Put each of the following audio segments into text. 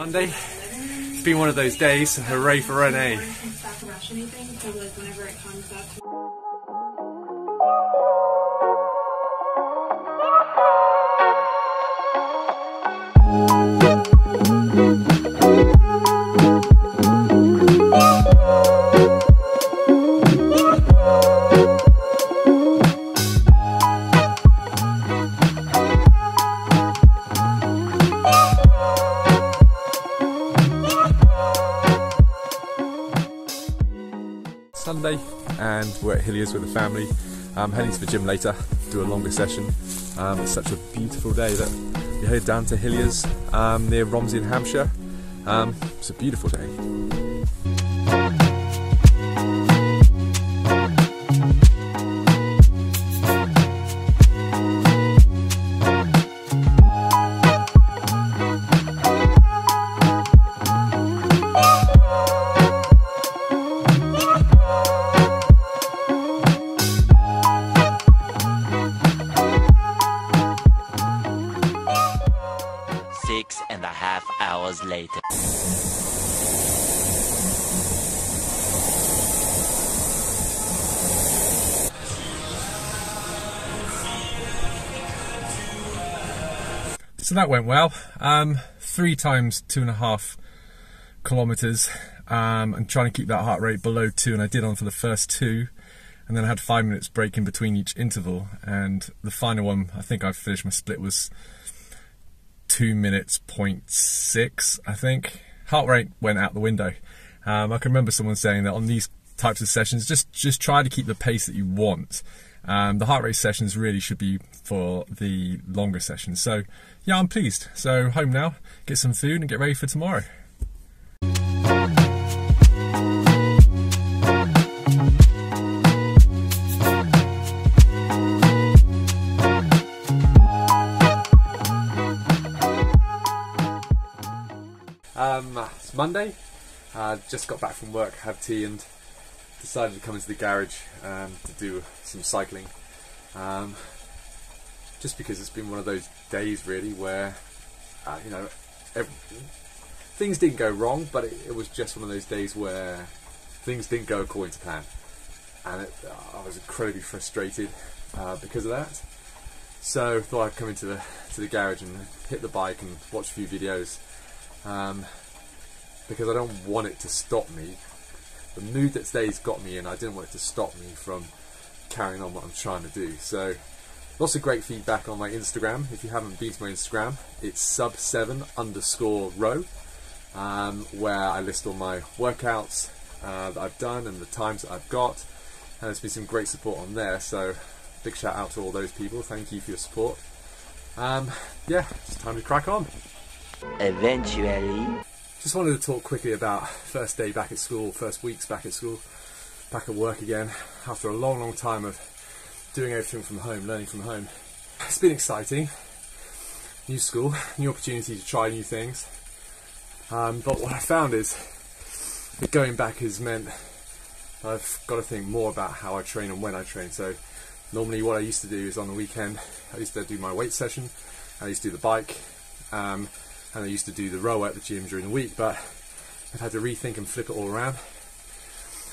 Monday. It's been one of those days. Hooray for Renee. And we're at Hilliers with the family. I'm heading to the gym later, do a longer session. Um, it's such a beautiful day that we headed down to Hilliers um, near Romsey in Hampshire. Um, it's a beautiful day. Six and a half hours later. So that went well. Um, three times two and a half kilometers, um, and trying to keep that heart rate below two. And I did on for the first two, and then I had five minutes break in between each interval. And the final one, I think I finished my split was two minutes point six. I think heart rate went out the window. Um, I can remember someone saying that on these types of sessions, just just try to keep the pace that you want. Um, the heart rate sessions really should be for the longer sessions. So, yeah, I'm pleased. So, home now, get some food and get ready for tomorrow. Um, it's Monday. Uh, just got back from work, had tea, and decided to come into the garage um, to do some cycling. Um, just because it's been one of those days, really, where uh, you know ev things didn't go wrong, but it, it was just one of those days where things didn't go according to plan, and it, I was incredibly frustrated uh, because of that. So thought I'd come into the to the garage and hit the bike and watch a few videos um, because I don't want it to stop me. The mood that today's got me in, I didn't want it to stop me from carrying on what I'm trying to do. So, lots of great feedback on my Instagram. If you haven't been to my Instagram, it's sub7 underscore row, um, where I list all my workouts uh, that I've done and the times that I've got. And there's been some great support on there, so big shout out to all those people. Thank you for your support. Um, yeah, it's time to crack on. Eventually. Just wanted to talk quickly about first day back at school, first weeks back at school, back at work again, after a long, long time of doing everything from home, learning from home. It's been exciting. New school, new opportunity to try new things. Um, but what I found is that going back has meant I've got to think more about how I train and when I train. So normally what I used to do is on the weekend, I used to do my weight session, I used to do the bike, um, and I used to do the row at the gym during the week, but I've had to rethink and flip it all around.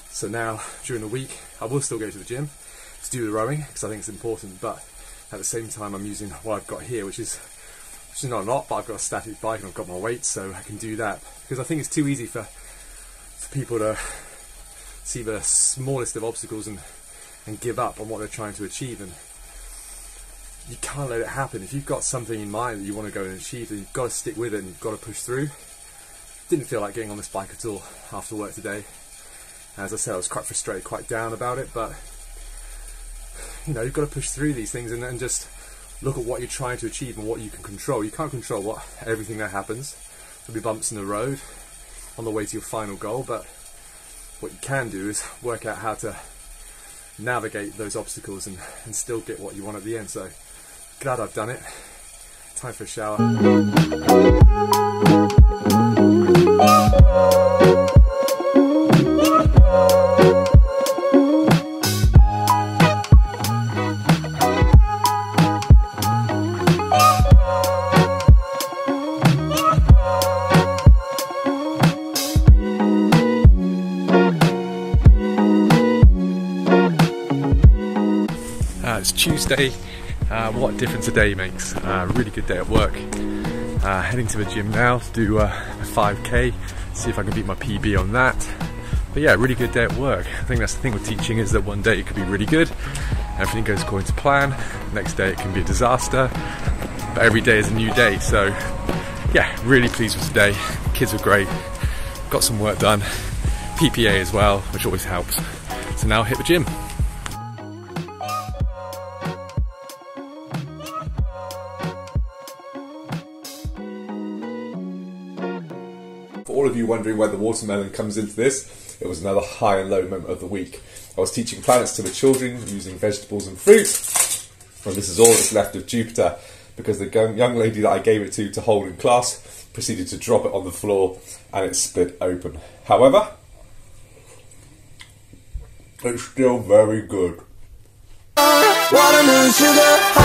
So now, during the week, I will still go to the gym to do the rowing because I think it's important, but at the same time, I'm using what I've got here, which is which is not a lot, but I've got a static bike and I've got my weights, so I can do that because I think it's too easy for for people to see the smallest of obstacles and and give up on what they're trying to achieve and you can't let it happen. If you've got something in mind that you want to go and achieve, then you've got to stick with it and you've got to push through. Didn't feel like getting on this bike at all after work today. As I said, I was quite frustrated, quite down about it, but you know, you've got to push through these things and, and just look at what you're trying to achieve and what you can control. You can't control what everything that happens. There'll be bumps in the road on the way to your final goal, but what you can do is work out how to navigate those obstacles and, and still get what you want at the end. So Glad I've done it. Time for a shower. Uh, Tuesday uh, what difference a day makes. Uh, really good day at work. Uh, heading to the gym now to do uh, a 5k, see if I can beat my PB on that. But yeah, really good day at work. I think that's the thing with teaching is that one day it could be really good, everything goes according to plan. Next day it can be a disaster, but every day is a new day. So yeah, really pleased with today. Kids were great, got some work done, PPA as well, which always helps. So now hit the gym. All of you wondering where the watermelon comes into this, it was another high and low moment of the week. I was teaching planets to the children using vegetables and fruit, and this is all that's left of Jupiter because the young lady that I gave it to to hold in class proceeded to drop it on the floor and it split open. However, it's still very good. Sugar